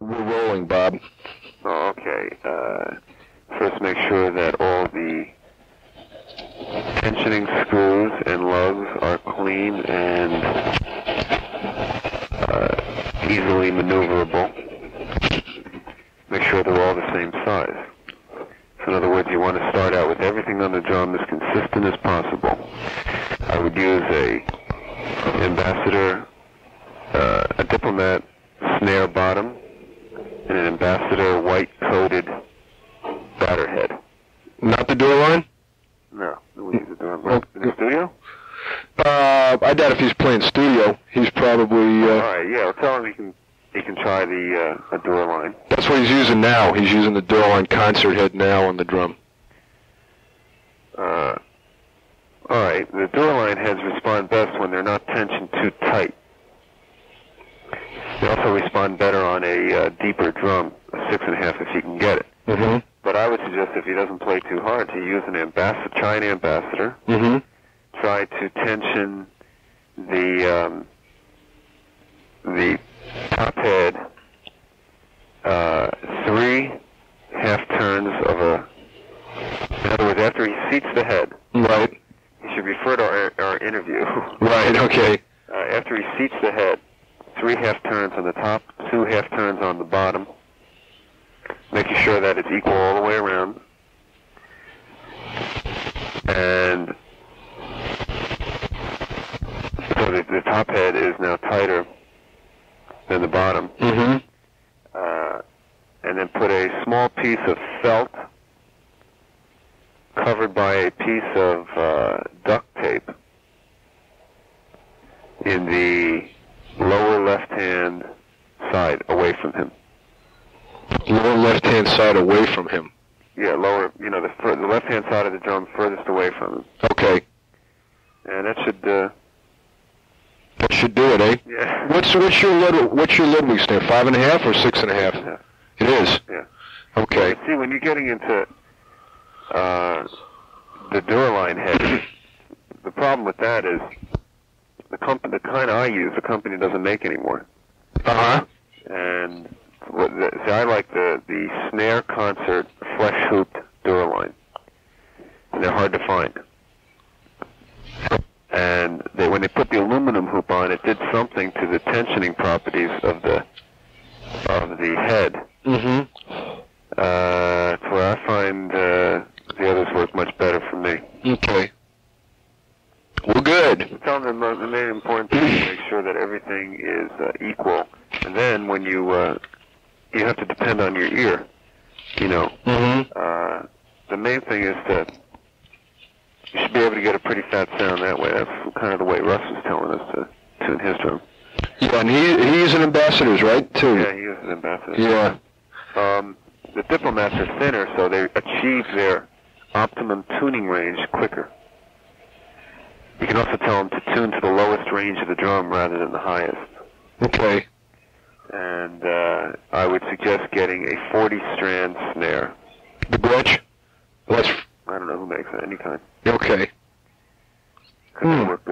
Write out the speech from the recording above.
We're rolling, Bob. Oh, okay. Uh, first, make sure that all the tensioning screws and lugs are clean and uh, easily maneuverable. Make sure they're all the same size. So in other words, you want to start out with everything on the drum as consistent as possible. I would use a ambassador, uh, a diplomat snare bottom, and an ambassador white coated batter head. Not the Duraline? No, we use a drum in the studio. Uh, I doubt if he's playing studio. He's probably, All uh, right, yeah. Well, tell him he can he can try the uh, a Duraline. that's what he's using now. He's using the Duraline concert head now on the drum. Uh, all right, the Duraline heads respond best when they're not tensioned too tight. They also respond better on a uh, deeper drum, a six and a half if he can get it. Mm-hmm. But I would suggest if he doesn't play too hard to use an ambassador, try an ambassador. Mm-hmm. Try to tension the um, the top head uh, three half turns of a. In other words, after he seats the head, Right. he should refer to our, our interview. Right, okay. Uh, after he seats the head, three half turns on the top, two half turns on the bottom, making sure that it's equal all the way around. And so the, the top head is now tighter than the bottom. Mm-hmm. Uh, and then put a small piece of felt covered by a piece of uh, duct tape in the lower left hand side away from him. Lower left-hand side away from him. Yeah, lower, you know, the, the left hand side of the drum furthest away from him. Okay. And that should, uh, That should do it, eh? yeah. What's what's your lid what's your Ludwig snare? Five and a half or six and a half? Yeah. It is. Yeah. Okay. See, when you're getting into uh, the Duraline head, the problem with that is the company, the kind I use, the company doesn't make anymore. Uh huh. And see, I like the the snare concert flesh hooped Duraline. And they're hard to find. And they, when they put the aluminum hoop on, it did something to the tensioning properties of the of the head. Mm-hmm. Uh, it's where I find uh, the others work much better for me. Okay. Well, good. Tell them the, the main important thing to make sure that everything is uh, equal, and then when you uh, you have to depend on your ear. You know, Mm-hmm. uh, the main thing is that you should be able to get a pretty fat sound that way. That's kind of the way Russ was telling us to tune his drum. Yeah, and he he's an ambassadors, right? Too. Yeah, he is an ambassador. Yeah. Um, the diplomats are thinner, so they achieve their optimum tuning range quicker. You can also tell them to tune to the lowest range of the drum rather than the highest. Okay. And uh, I would suggest getting a 40 strand snare. The Gretsch. Well, I don't know who makes it, any kind. okay. Hmm. work